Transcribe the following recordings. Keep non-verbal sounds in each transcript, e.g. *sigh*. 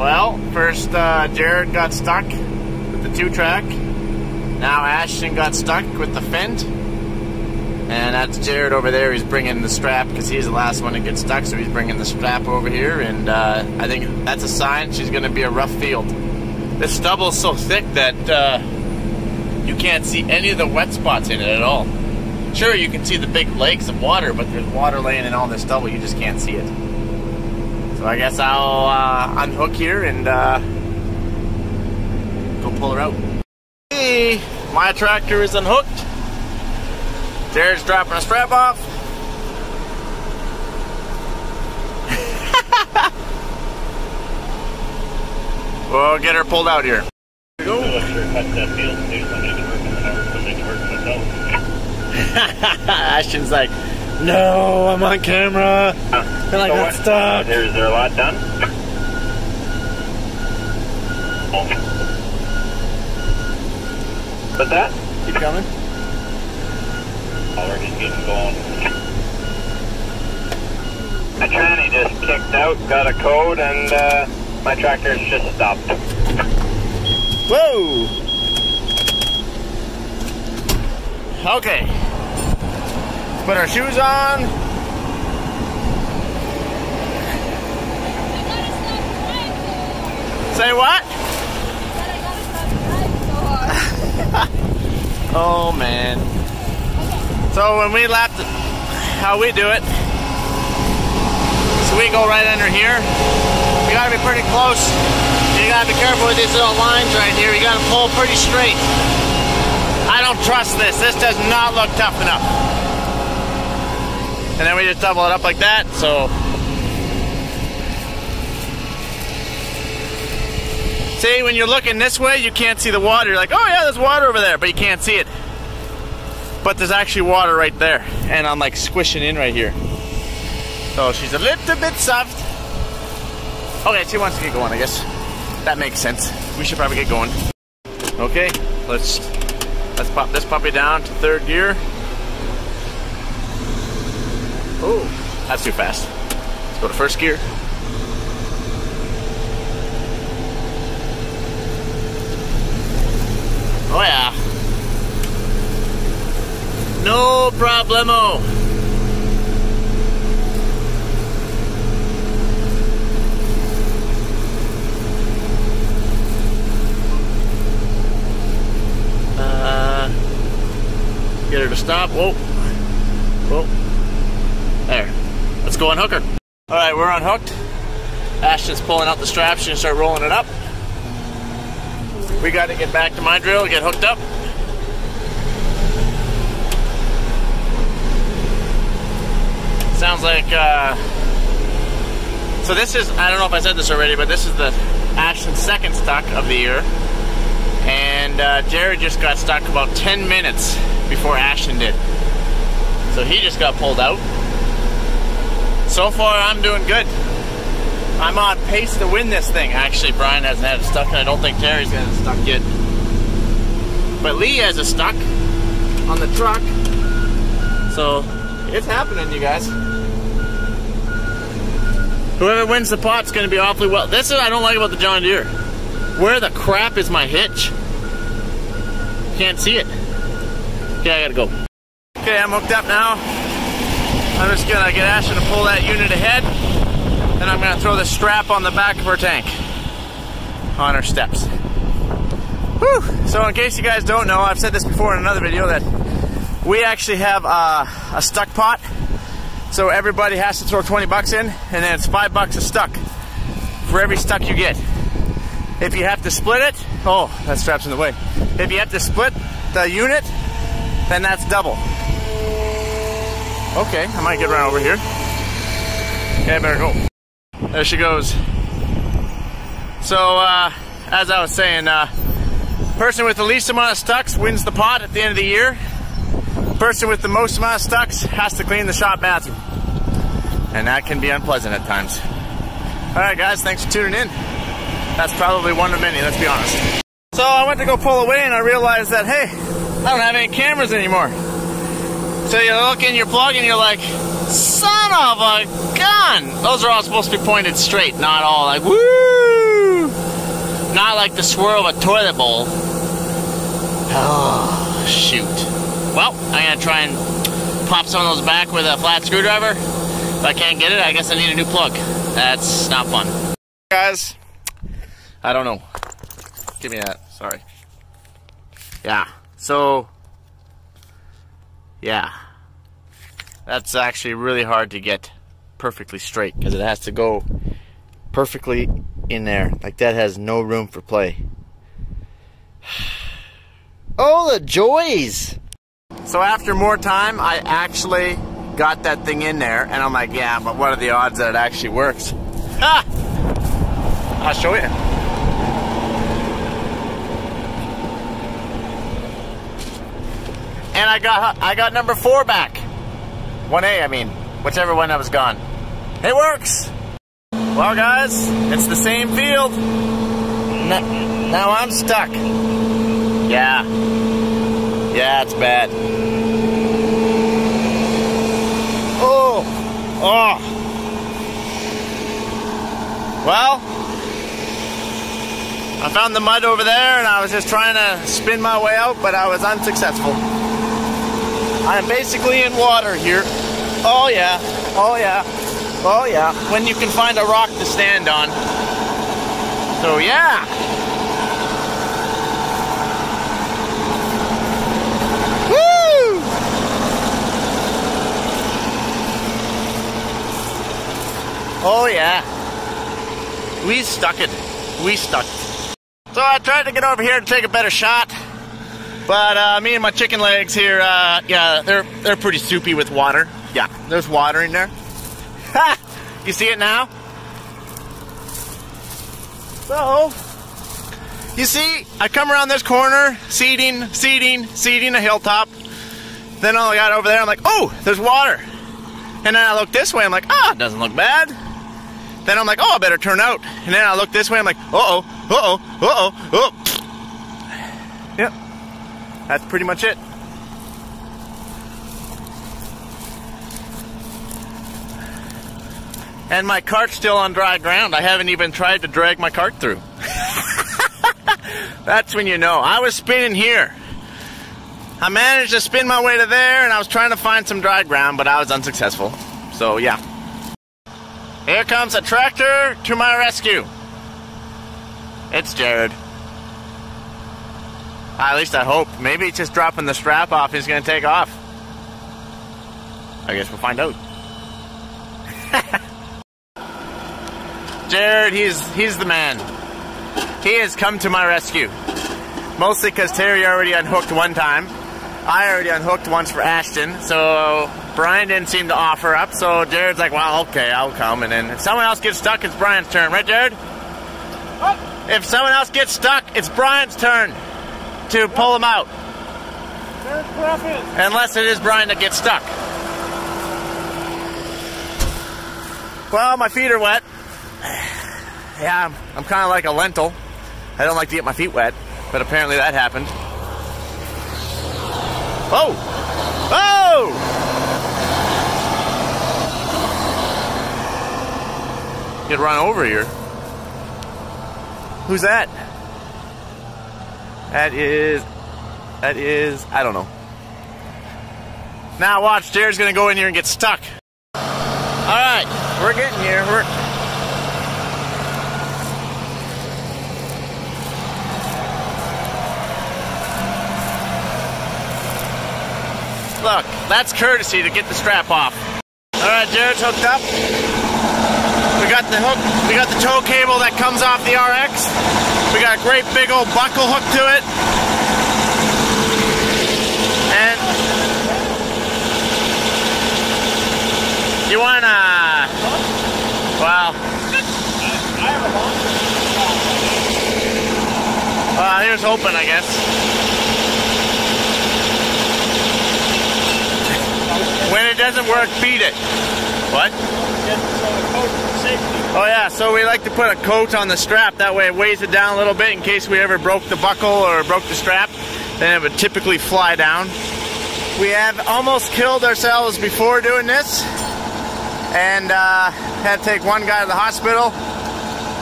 Well, first uh, Jared got stuck with the two track. Now Ashtyn got stuck with the Fendt. And that's Jared over there. He's bringing the strap because he's the last one to get stuck, so he's bringing the strap over here. And uh, I think that's a sign she's going to be a rough field. This stubble's so thick that uh, you can't see any of the wet spots in it at all. Sure, you can see the big lakes of water, but there's water laying in all this stubble. You just can't see it. So I guess I'll uh, unhook here and uh, go pull her out. Hey, my tractor is unhooked. Jared's dropping a strap off. *laughs* we'll get her pulled out here. Go. *laughs* Ashtyn's like, no, I'm on camera. And I got stuck. Is there a lot done? What's that? Keep coming. Already getting going. My tranny just kicked out, got a code, and uh, my tractor's just stopped. Whoa! Okay. Put our shoes on. Say what? *laughs* Oh man. So when we lap, how we do it, so we go right under here. You gotta be pretty close. You gotta be careful with these little lines right here. You gotta pull pretty straight. I don't trust this. This does not look tough enough. And then we just double it up like that, so. See, when you're looking this way, you can't see the water. You're like, oh yeah, there's water over there, but you can't see it. But there's actually water right there, and I'm like squishing in right here. So she's a little bit soft. Okay, she wants to get going, I guess. That makes sense. We should probably get going. Okay, let's let's pop this puppy down to third gear. Oh, that's too fast. Let's go to first gear. Oh yeah. No problemo. Uh, get her to stop. Whoa. Whoa. There. Let's go unhook her. All right, we're unhooked. Ashtyn's pulling out the straps. She's gonna start rolling it up. We got to get back to my drill, get hooked up. Sounds like, uh, so this is, I don't know if I said this already, but this is the Ashtyn's second stuck of the year. And uh, Jared just got stuck about 10 minutes before Ashtyn did. So he just got pulled out. So far, I'm doing good. I'm on pace to win this thing. Actually, Brian hasn't had it stuck, and I don't think Terry's got it stuck yet. But Lee has it stuck on the truck. So it's happening, you guys. Whoever wins the pot's gonna be awfully well. This is I don't like about the John Deere. Where the crap is my hitch? Can't see it. Okay, I gotta go. Okay, I'm hooked up now. I'm just gonna get Ashtyn to pull that unit ahead. Then I'm gonna throw the strap on the back of her tank. On her steps. Whew. So in case you guys don't know, I've said this before in another video that we actually have a, a stuck pot. So everybody has to throw 20 bucks in, and then it's five bucks a stuck for every stuck you get. If you have to split it, oh, that strap's in the way. If you have to split the unit, then that's double. Okay, I might get run over here. Okay, I better go. There she goes. So, uh, as I was saying, uh, person with the least amount of stucks wins the pot at the end of the year. Person with the most amount of stucks has to clean the shop bathroom. And that can be unpleasant at times. Alright guys, thanks for tuning in. That's probably one of many, let's be honest. So I went to go pull away and I realized that, hey, I don't have any cameras anymore. So you look in your plug and you're like, son of a gun! Those are all supposed to be pointed straight, not all like, woo! Not like the swirl of a toilet bowl. Oh, shoot. Well, I'm gonna try and pop some of those back with a flat screwdriver. If I can't get it, I guess I need a new plug. That's not fun. Guys, I don't know. Give me that. Sorry. Yeah. So, yeah. That's actually really hard to get perfectly straight because it has to go perfectly in there. Like that has no room for play. *sighs* Oh, the joys! So after more time, I actually got that thing in there, and I'm like, yeah, but what are the odds that it actually works? Ha! I'll show you. And I got I got number four back. 1A, I mean, whichever one that was gone. It works! Well, guys, it's the same field. N now I'm stuck. Yeah. Yeah, it's bad. Oh! Oh! Well, I found the mud over there and I was just trying to spin my way out, but I was unsuccessful. I'm basically in water here. Oh, yeah. Oh, yeah. Oh, yeah. When you can find a rock to stand on. So, yeah. Woo! Oh, yeah. We stuck it. We stuck it. So I tried to get over here to take a better shot. But uh, me and my chicken legs here, uh, yeah, they're they're pretty soupy with water. Yeah, there's water in there. Ha! You see it now? So, you see, I come around this corner, seeding, seeding, seeding a hilltop. Then all I got over there, I'm like, oh, there's water. And then I look this way, I'm like, ah, oh, doesn't look bad. Then I'm like, oh, I better turn out. And then I look this way, I'm like, uh oh, uh oh, uh oh, oh, uh oh, oh. Yep. That's pretty much it. And my cart's still on dry ground. I haven't even tried to drag my cart through. *laughs* That's when you know. I was spinning here. I managed to spin my way to there, and I was trying to find some dry ground, but I was unsuccessful. So, yeah. Here comes a tractor to my rescue. It's Jared. At least I hope. Maybe just dropping the strap off. He's going to take off. I guess we'll find out. *laughs* Jared, he's he's the man. He has come to my rescue. Mostly because Terry already unhooked one time. I already unhooked once for Ashtyn, so Brian didn't seem to offer up. So Jared's like, "Well, okay, I'll come." And then if someone else gets stuck, it's Brian's turn, right, Jared? What? If someone else gets stuck, it's Brian's turn to pull him out. Unless it is Brian that gets stuck. Well, my feet are wet. *sighs* Yeah, I'm, I'm kind of like a lentil. I don't like to get my feet wet, but apparently that happened. Oh! Oh! Get run over here. Who's that? That is. That is. I don't know. Now watch, Jared's gonna go in here and get stuck. Alright, we're getting here. We're. Look, that's courtesy to get the strap off. Alright, Jared's hooked up. We got the hook, we got the tow cable that comes off the RX. We got a great big old buckle hook to it. And you wanna Well Well, here's hoping I guess. When it doesn't work, beat it. What? Oh yeah, so we like to put a coat on the strap. That way it weighs it down a little bit in case we ever broke the buckle or broke the strap. Then it would typically fly down. We have almost killed ourselves before doing this. And uh, had to take one guy to the hospital.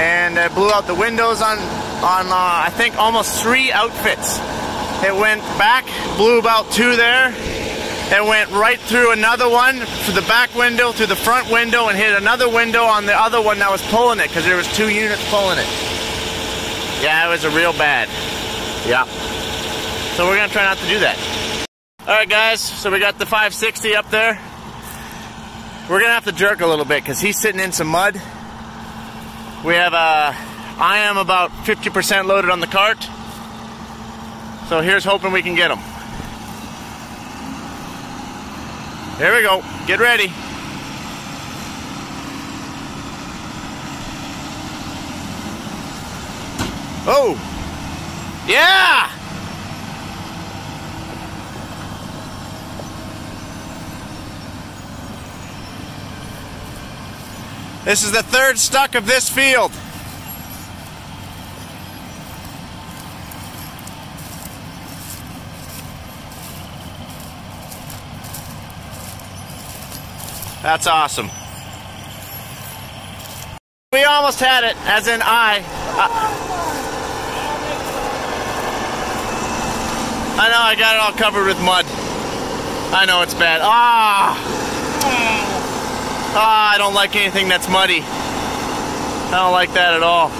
And uh, blew out the windows on on, uh, I think, almost three outfits. It went back, blew about two there. It went right through another one, through the back window, through the front window, and hit another window on the other one that was pulling it, because there was two units pulling it. Yeah, it was a real bad. Yeah. So we're gonna try not to do that. All right, guys. So we got the 560 up there. We're gonna have to jerk a little bit because he's sitting in some mud. We have a. I am about 50% loaded on the cart. So here's hoping we can get him. Here we go. Get ready. Oh! Yeah! This is the third stuck of this field. That's awesome. We almost had it, as in I. I I know, I got it all covered with mud. I know it's bad. Ah! Ah, I don't like anything that's muddy. I don't like that at all.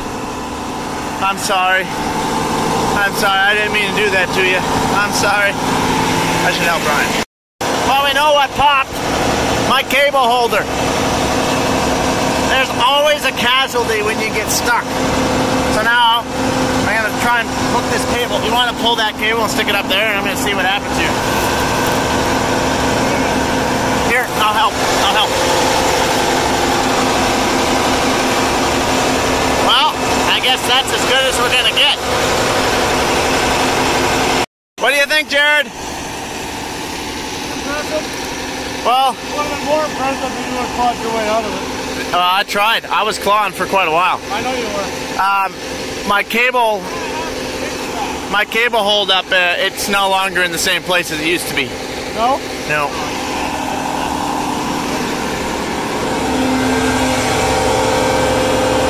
I'm sorry. I'm sorry. I didn't mean to do that to you. I'm sorry. I should help Brian. Well, we know what popped. My cable holder. There's always a casualty when you get stuck. So now I'm gonna try and hook this cable. You want to pull that cable and stick it up there, and I'm gonna see what happens here. Here, I'll help. I'll help. Well, I guess that's as good as we're gonna get. What do you think, Jared? Impressive. Well, Would have been more impressive if you would have clawed your way out of it. uh, I tried. I was clawing for quite a while. I know you were. Um, my cable, my cable holdup, uh, it's no longer in the same place as it used to be. No? No.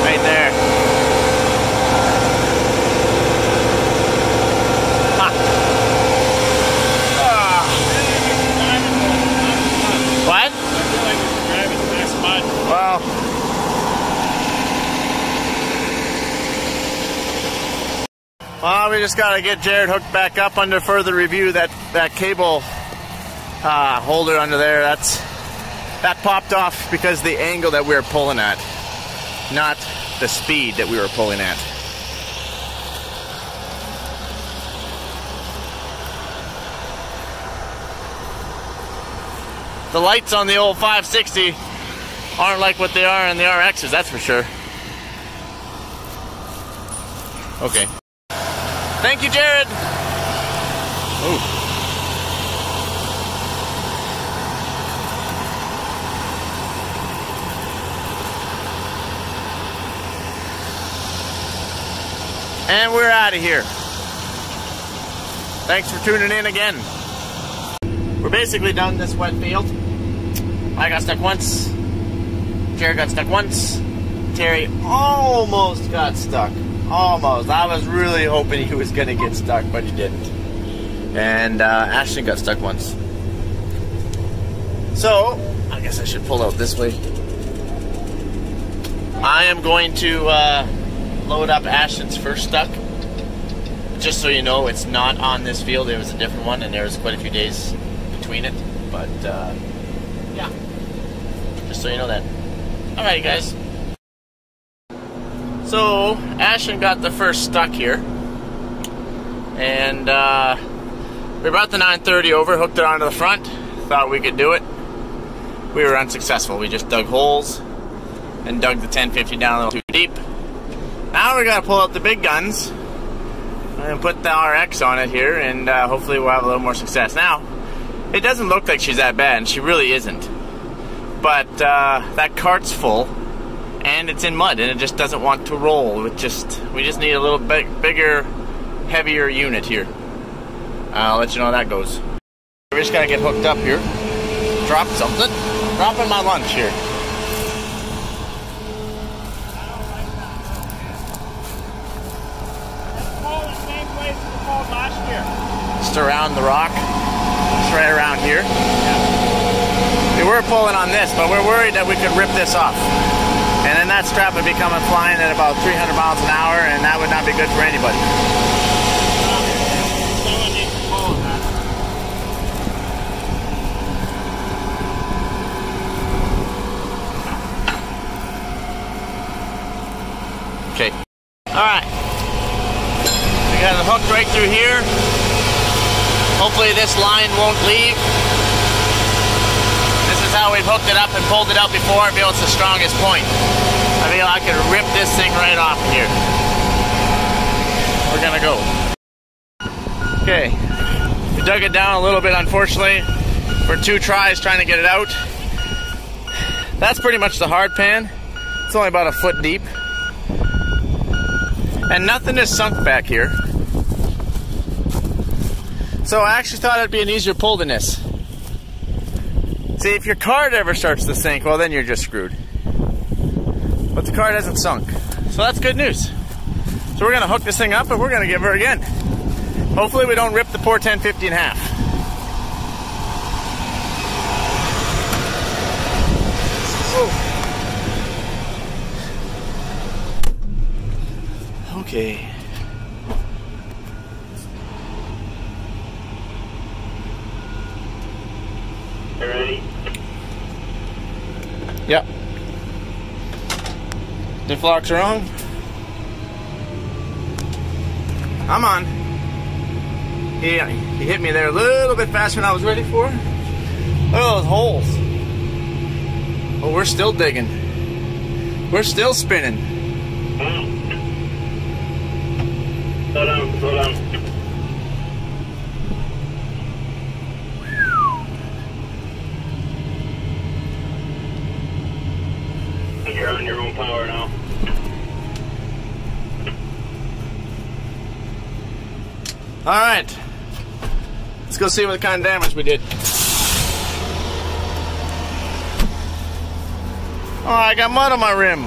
Right there. Ha. Ah. What? I feel like it's driving nice mud. Well. Well, we just got to get Jared hooked back up under further review. That that cable uh, holder under there, that's that popped off because the angle that we were pulling at, not the speed that we were pulling at. The lights on the old 560 aren't like what they are in the RXs, that's for sure. Okay. Thank you, Jared. Ooh. And we're out of here. Thanks for tuning in again. We're basically done this wet field. I got stuck once. Jared got stuck once. Terry almost got stuck. Almost. I was really hoping he was going to get stuck, but he didn't. And uh, Ashtyn got stuck once. So, I guess I should pull out this way. I am going to uh, load up Ashtyn's first stuck. Just so you know, it's not on this field. It was a different one, and there was quite a few days between it. But, uh, yeah. Just so you know that. Alright, guys. So, Ashtyn got the first stuck here. And uh, we brought the 930 over, hooked it onto the front. Thought we could do it. We were unsuccessful. We just dug holes and dug the 1050 down a little too deep. Now we gotta pull out the big guns and put the RX on it here, and uh, hopefully we'll have a little more success. Now, it doesn't look like she's that bad, and she really isn't. But uh, that cart's full, and it's in mud and it just doesn't want to roll. It just we just need a little bit bigger, heavier unit here. I'll let you know how that goes. We're just gonna get hooked up here. Drop something. Dropping my lunch here. Just around the rock. It's right around here. We were pulling on this, but we're worried that we could rip this off. And that strap would be coming flying at about 300 miles an hour, and that would not be good for anybody. Okay. All right. We got it hooked right through here. Hopefully this line won't leave. This is how we've hooked it up and pulled it out before. I feel it's the strongest point. I feel I could rip this thing right off here. We're gonna go. Okay. We dug it down a little bit, unfortunately, for two tries trying to get it out. That's pretty much the hard pan. It's only about a foot deep. And nothing is sunk back here. So I actually thought it'd be an easier pull than this. See, if your card ever starts to sink, well, then you're just screwed. But the card hasn't sunk. So that's good news. So we're to hook this thing up and we're to give her again. Hopefully, we don't rip the poor 1050 in half. Okay. Diff locks are on. I'm on. He, he hit me there a little bit faster than I was ready for. Look at those holes. Oh, we're still digging. We're still spinning. Slow down, slow down. You're on your own power now. All right. Let's go see what kind of damage we did. Oh, I got mud on my rim.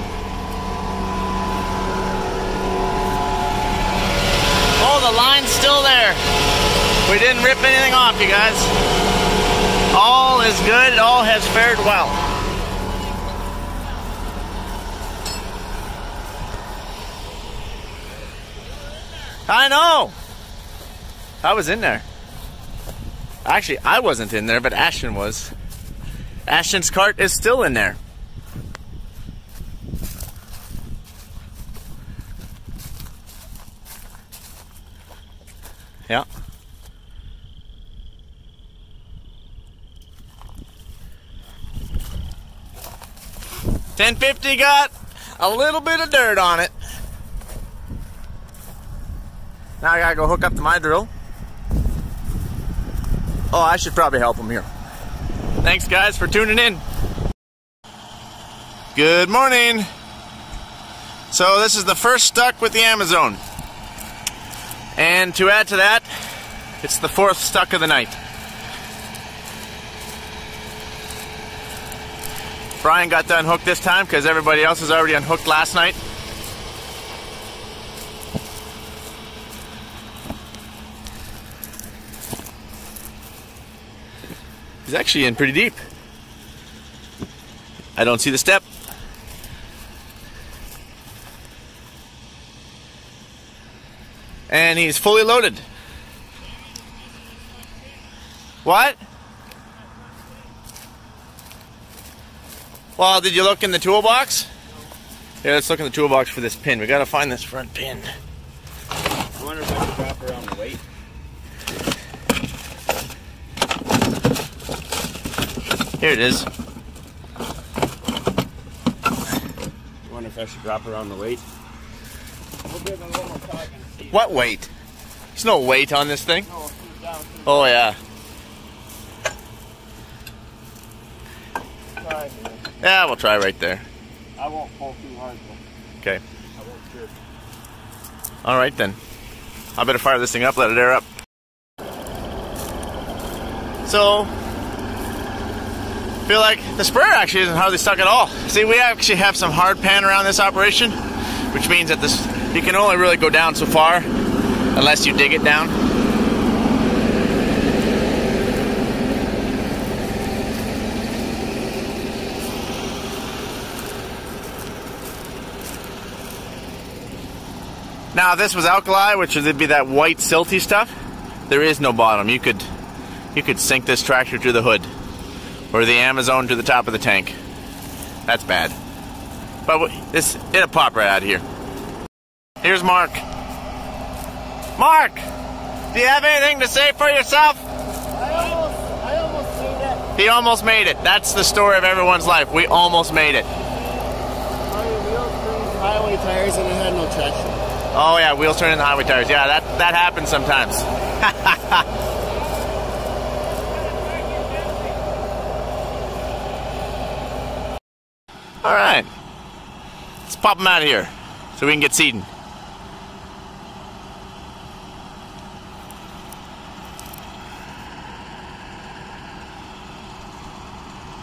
Oh, the line's still there. We didn't rip anything off, you guys. All is good. All has fared well. I know. I was in there. Actually, I wasn't in there, but Ashtyn was. Ashtyn's cart is still in there. Yeah. Ten fifty got a little bit of dirt on it. Now I gotta go hook up to my drill. Oh, I should probably help him here. Thanks, guys, for tuning in. Good morning. So, this is the first stuck with the Amazone. And to add to that, it's the fourth stuck of the night. Brian got to unhook this time because everybody else was already unhooked last night. He's actually in pretty deep. I don't see the step. And he's fully loaded. What? Well, did you look in the toolbox? Yeah, let's look in the toolbox for this pin. We gotta find this front pin. I wonder if I can drop around the weight. Here it is. I wonder if I should drop around the weight. We'll give it a little more see. What weight? There's no weight on this thing. No, down Oh yeah. the. Yeah, we'll try right there. I won't pull too hard though. Okay. I won't jerk. All right then. I better fire this thing up, let it air up. So, feel like the sprayer actually isn't hardly stuck at all. See, we actually have some hard pan around this operation, which means that this you can only really go down so far unless you dig it down. Now this was alkali, which would be that white silty stuff. There is no bottom. You could you could sink this tractor through the hood or the Amazone to the top of the tank. That's bad. But this it'll pop right out of here. Here's Mark. Mark, do you have anything to say for yourself? I almost, I almost made it. He almost made it. That's the story of everyone's life. We almost made it. My wheels turned highway tires and it had no traction. Oh yeah, wheels turning the highway tires. Yeah, that that happens sometimes. *laughs* All right, let's pop them out of here so we can get seeding.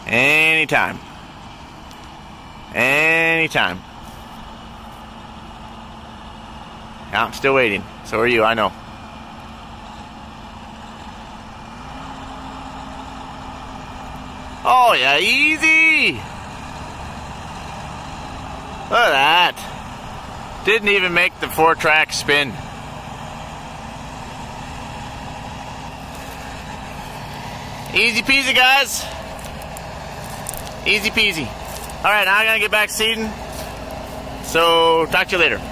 Anytime. Anytime. Yeah, I'm still waiting. So are you, I know. Oh, yeah, easy! Look at that. Didn't even make the four track spin. Easy peasy, guys. Easy peasy. All right, now I gotta get back seeding. So, talk to you later.